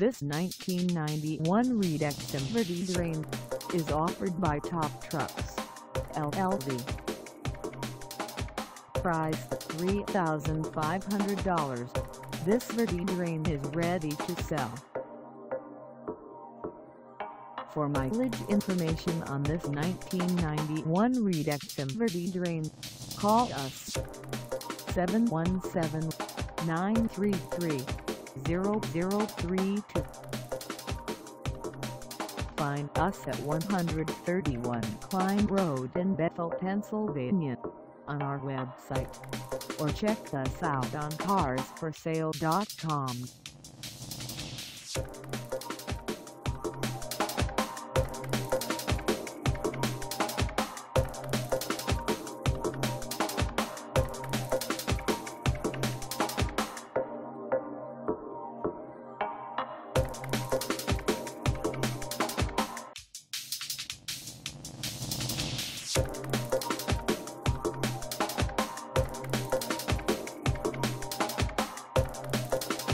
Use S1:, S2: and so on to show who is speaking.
S1: This 1991 Redexim Verde Drain is offered by Top Trucks, LLC. Priced at $3,500, this Verti-Drain is ready to sell. For mileage information on this 1991 Redexim Verde Drain, call us 717-933-0032. Find us at 131 Kline Road in Bethel, Pennsylvania on our website or check us out on carsforsale.com.